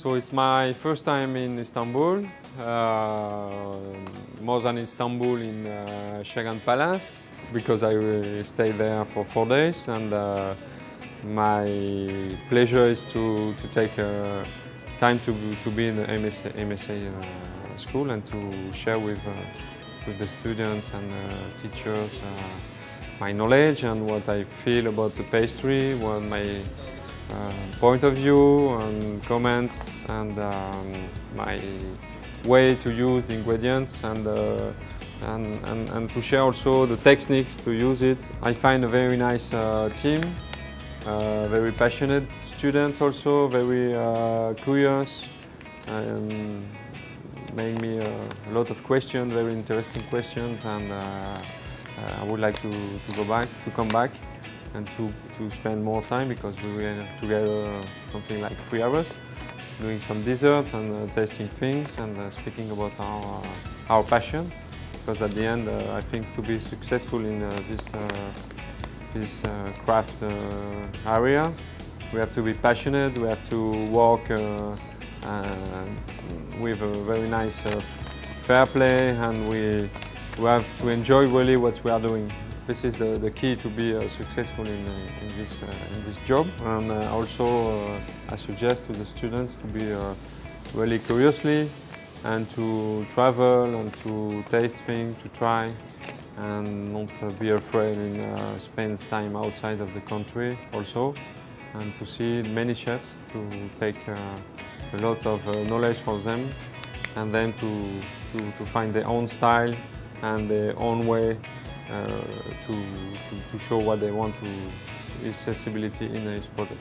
So it's my first time in Istanbul, uh, more than Istanbul in uh, Çırağan Palace because I will stay there for four days and uh, my pleasure is to, to take uh, time to, to be in the MSA, MSA uh, school and to share with, uh, with the students and uh, teachers my knowledge and what I feel about the pastry, what my point of view and comments and um, my way to use the ingredients and, uh, and, and, and, to share also the techniques to use it. I find a very nice uh, team, uh, very passionate students also, very uh, curious, and made me a lot of questions, very interesting questions and uh, I would like to, to go back, to come back and to, to spend more time because we were together something like three hours doing some dessert and uh, tasting things and uh, speaking about our, uh, our passion because at the end uh, I think to be successful in uh, this, uh, this craft area we have to be passionate, we have to work with a very nice fair play and we, we have to enjoy really what we are doing. This is the, the key to be uh, successful in, uh, in, this, uh, in this job. And uh, also I suggest to the students to be really curiously and to travel and to taste things, to try and not be afraid in spend time outside of the country also and to see many chefs, to take a lot of knowledge from them and then to, to, to find their own style and their own way Uh, to, to, to, show what they want to accessibility in this product.